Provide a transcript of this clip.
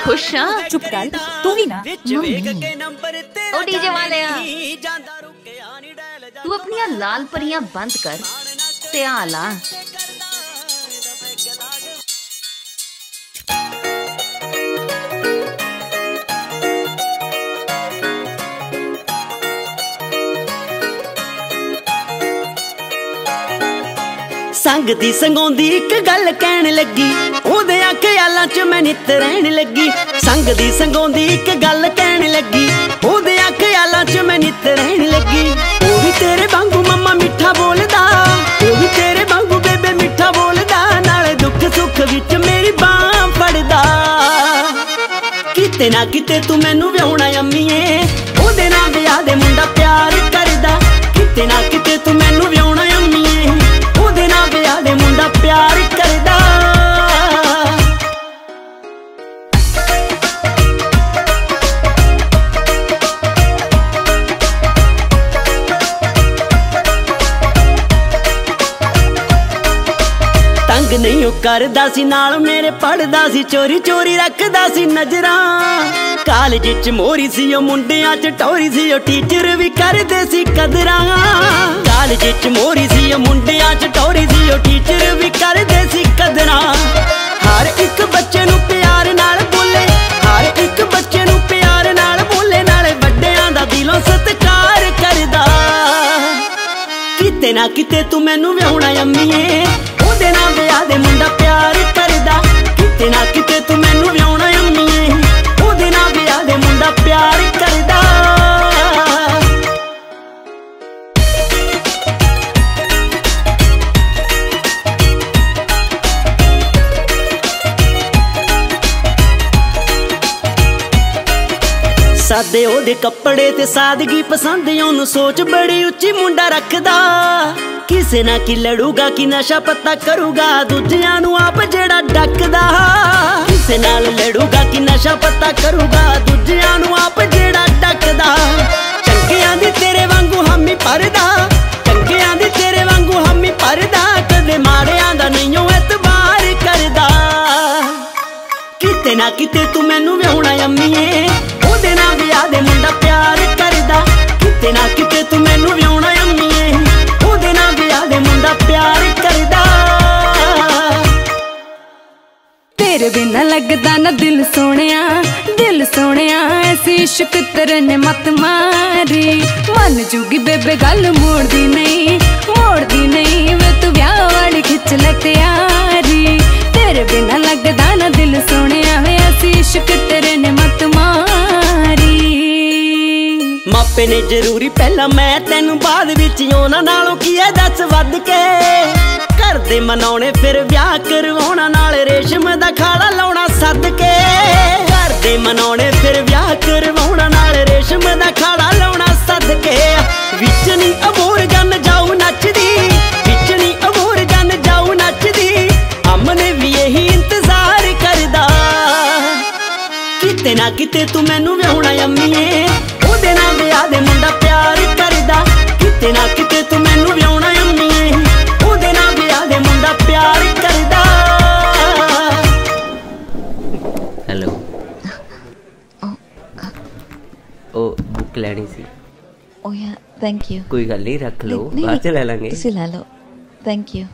ਖੁਸ਼ ਆ ਚੁੱਪ ਕਰ ਤੂੰ ਵੀ ਨਾ ਉਹ ਡੀਜੇ ਵਾਲਿਆ ਤੂੰ ਆਪਣੀਆਂ ਲਾਲ ਪਰੀਆਂ ਬੰਦ ਕਰ ਤੇ ਆ ਲਾ ਸੰਗ ਦੀ ਸੰਗੋਂਦੀ ਇੱਕ ਗੱਲ ਕਹਿਣ ਲੱਗੀ ਉਹਦੇ ਖਿਆਲਾਂ 'ਚ ਮੈਂ ਨਿੱਤ ਰਹਿਣ ਲੱਗੀ। ਸੰਗ ਦੀ ਸੰਗੋਂਦੀ ਇੱਕ ਗੱਲ ਕਹਿਣ ਲੱਗੀ। ਉਹਦੇ ਖਿਆਲਾਂ 'ਚ ਮੈਂ ਨਿੱਤ ਰਹਿਣ ਲੱਗੀ। ਉਹ ਵੀ ਤੇਰੇ ਵਾਂਗੂ ਮੰਮਾ ਮਿੱਠਾ ਬੋਲਦਾ। ਉਹ ਵੀ ਤੇਰੇ ਵਾਂਗੂ ਬੇਬੇ ਮਿੱਠਾ ਬੋਲਦਾ। ਨਾਲੇ ਦੁੱਖ ਸੁੱਖ ਵਿੱਚ ਮੇਰੀ ਬਾਹ ਫੜਦਾ। ਕਿਤੇ ਨਾ ਕਿਤੇ ਤੂੰ ਮੈਨੂੰ ਵਿਆਹਣਾ ਅੰਮੀਏ ਉਹਦੇ ਨਾਲ ਵਿਆਹ ਦੇ ਮੁੰਡਾ ਪਿਆਰ ਕਰਦਾ। ਕਿਤੇ ਨਾ ਕਿਤੇ ਤੂੰ ਮੈਨੂੰ ਵਿਆਹਣਾ ਤੰਗ ਨਹੀਂ ਉਹ ਕਰਦਾ ਸੀ, ਨਾਲ ਮੇਰੇ ਪੜਦਾ ਸੀ, ਚੋਰੀ ਚੋਰੀ ਰੱਖਦਾ ਸੀ ਨਜ਼ਰਾਂ। ਕਾਲਜ ਚ ਮੋਰੀ ਸੀ, ਉਹ ਮੁੰਡਿਆਂ ਚ ਟੋਰੀ ਸੀ, ਉਹ ਟੀਚਰ ਵੀ ਕਰਦੇ ਸੀ ਕਦਰਾਂ। ਕਾਲਜ ਚ ਮੋਰੀ ਸੀ, ਉਹ ਮੁੰਡਿਆਂ ਚ ਟੋਰੀ ਸੀ, ਉਹ ਟੀਚਰ ਵੀ ਕਰਦੇ ਸੀ ਕਦਰਾਂ। ਹਰ ਇੱਕ ਬੱਚੇ ਨੂੰ ਪਿਆਰ ਨਾਲ ਬੋਲੇ, ਹਰ ਇੱਕ ਬੱਚੇ ਨੂੰ ਪਿਆਰ ਨਾਲ ਬੋਲੇ, ਨਾਲੇ ਵੱਡਿਆਂ ਦਾ ਦਿਲੋਂ ਸਤਿਕਾਰ ਕਰਦਾ। ਕਿਤੇ ਨਾ ਕਿਤੇ ਤੂੰ ਮੈਨੂੰ ਵਿਆਹਣਾ, ਅੰਮੀਏ। ਉਹਦੇ ਨਾਲ ਵਿਆਹ ਦੇ ਮੁੰਡਾ ਪਿਆਰ ਕਰਦਾ। ਕਿਤੇ ਨਾ ਕਿਤੇ ਤੂੰ ਮੈਨੂੰ ਵਿਆਹਣਾ ਅੰਮੀਏ ਉਹਦੇ ਨਾਲ ਵਿਆਹ ਦੇ ਮੁੰਡਾ ਪਿਆਰ ਕਰਦਾ। ਸਾਦੇ ਉਹਦੇ ਕੱਪੜੇ ਤੇ ਸਾਦਗੀ ਪਸੰਦ ਉਹਨੂੰ ਸੋਚ ਬੜੀ ਉੱਚੀ ਮੁੰਡਾ ਰੱਖਦਾ। ਕਿਸੇ ਨਾ ਕੀ ਲੜੂਗਾ, ਕਿ ਨਸ਼ਾ ਪੱਤਾ ਕਰੂਗਾ। ਦੂਜਿਆਂ ਨੂੰ ਆਪ ਜਿਹੜਾ ਡੱਕਦਾ। ਕਿਸੇ ਨਾਲ ਲੜੂਗਾ, ਕਿ ਨਸ਼ਾ ਪੱਤਾ ਕਰੂਗਾ। ਦੂਜਿਆਂ ਨੂੰ ਆਪ ਜਿਹੜਾ ਡੱਕਦਾ। ਚੰਗਿਆਂ ਦੀ ਤੇਰੇ ਵਾਂਗੂ ਹਾਮੀ ਭਰਦਾ। ਚੰਗਿਆਂ ਦੀ ਤੇਰੇ ਵਾਂਗੂ ਹਾਮੀ ਭਰਦਾ। ਕਦੇ ਮਾੜਿਆਂ ਦਾ ਨਹੀਂ ਉਹ ਇਤਬਾਰ ਕਰਦਾ। ਕਿਤੇ ਨਾ ਕਿਤੇ ਤੂੰ ਮੈਨੂੰ ਵਿਆਹਣਾ ਅੰਮੀਏ ਉਹਦੇ ਨਾਲ ਵਿਆਹ ਦੇ ਮੁੰਡਾ ਪਿਆਰ ਕਰਦਾ। ਕਿਤੇ ਨਾ ਕਿਤੇ ਤੂੰ ਮੈਨੂੰ ਵਿਆਹਣਾ ਸੋਹਣਿਆ, ਦਿਲ ਸੋਹਣਿਆ, ਐਸੀ ਇਸ਼ਕ ਤੇਰੇ ਨੇ ਮਤ ਮਾਰੀ। ਮਨ ਜੂਗੀ ਬੇਬੇ, ਗੱਲ ਮੋੜਦੀ ਨਹੀਂ ਮੋੜਦੀ ਨਹੀਂ, ਵੇ ਤੂੰ ਵਿਆਹ ਵਾਲੀ ਖਿੱਚ ਲੈ ਤਿਆਰੀ। ਤੇਰੇ ਬਿਨਾ ਲੱਗਦਾ ਨਾ ਦਿਲ ਸੋਹਣਿਆ, ਵੇ ਐਸੀ ਇਸ਼ਕ ਤੇਰੇ ਨੇ ਮਤ ਮਾਰੀ। ਮਾਪੇ ਨੇ ਜ਼ਰੂਰੀ, ਪਹਿਲਾਂ ਮੈਂ ਤੈਨੂੰ ਬਾਅਦ ਵਿੱਚ ਉਹਨਾਂ ਨਾਲੋਂ ਕੀ ਐ ਦੱਸ ਵੱਧ ਕੇ? ਘਰ ਦੇ ਮਨਾਉਣੇ, ਫਿਰ ਵਿਆਹ ਕਰਵਾਉਣਾ, ਨਾਲ ਰੇਸ਼ਮ ਦਾ ਖਾੜਾ ਲਾਉਣਾ ਸੱਦ ਘਰ ਦੇ ਮਨਾਉਣੇ, ਫਿਰ ਵਿਆਹ ਕਰਵਾਉਣਾ, ਨਾਲ ਰੇਸ਼ਮ ਦਾ ਖਾੜਾ ਲਾਉਣਾ ਸੱਦ ਵਿੱਚ ਨਹੀਂ ਅਬੋਰ ਗੰਨ ਜਾਉ ਨੱਚਦੀ, ਵਿੱਚ ਨਹੀਂ ਅਬੋਰ ਗੰਨ ਜਾਉ ਨੱਚਦੀ, ਅਮਨੇ ਵੀ ਇਹੀ ਇੰਤਜ਼ਾਰ ਕਰਦਾ। ਕਿਤੇ ਨਾ ਕਿਤੇ ਤੂੰ ਮੈਨੂੰ ਵਿਆਹਣਾ ਅੰਮੀਏ ਉਹਦੇ ਨਾਲ ਵਿਆਹ ਦੇ ਮੁੰਡਾ ਪਿਆਰ ਹੈਲੋ ਉਹ ਬੁੱਕ ਲੈਣੀ ਸੀ ਓ ਯਾ ਥੈਂਕ ਯੂ ਕੋਈ ਗੱਲ ਨਹੀਂ ਰੱਖ ਲਓ ਬਾਅਦ ਚ ਲੈ ਲਾਂਗੇ ਤੁਸੀਂ ਲੈ ਲਓ ਥੈਂਕ ਯੂ